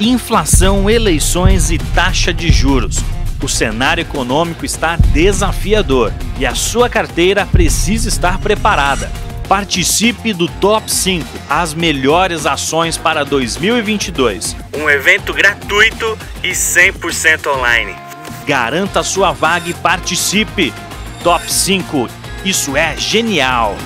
inflação, eleições e taxa de juros. O cenário econômico está desafiador e a sua carteira precisa estar preparada. Participe do Top 5, as melhores ações para 2022. Um evento gratuito e 100% online. Garanta sua vaga e participe. Top 5, isso é genial!